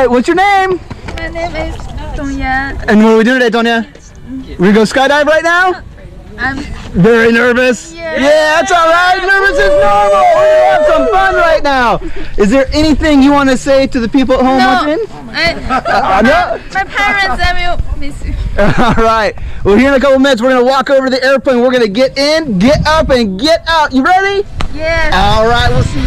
right, what's your name? My name is Dong Yan. And what are we doing today, Tonya? We're gonna go skydive right now? I'm Very nervous? Yeah. Yeah, that's all right. Nervous is normal. We're gonna have some fun right now. Is there anything you want to say to the people at home no. watching? I, Uh, no? my parents, I will miss you. All right. Well, here in a couple minutes, we're going to walk over to the airplane. We're going to get in, get up, and get out. You ready? Yeah. All right. We'll see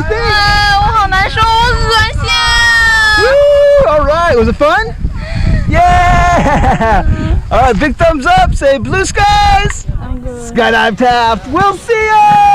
you think? 啊，我好难受，我恶心。 Woo! All right. Was it fun? Yeah. All right. Big thumbs up. Say blue skies. Skydive Taft. We'll see ya.